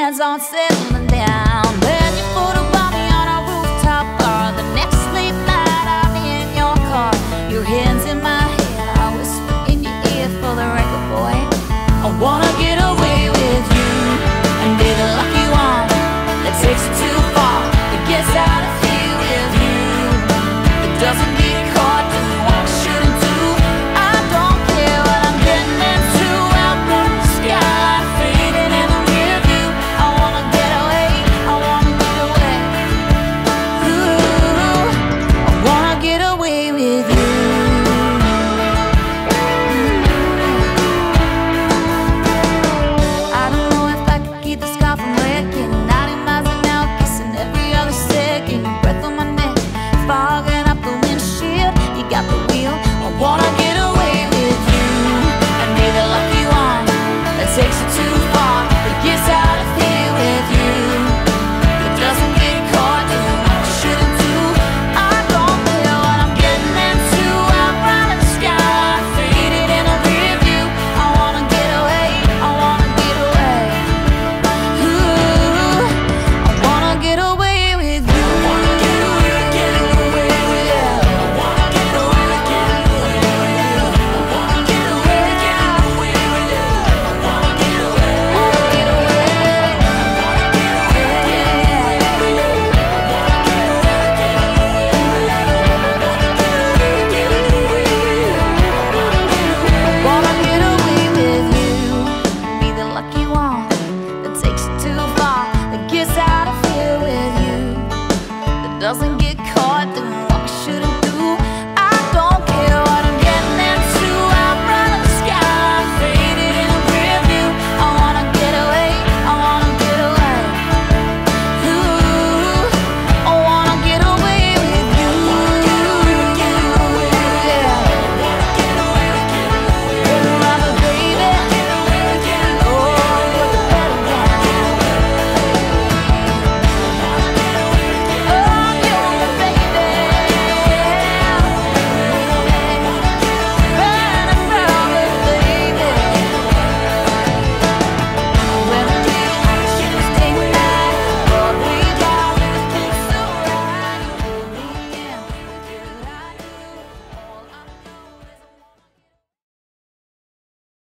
plans on settling down. what the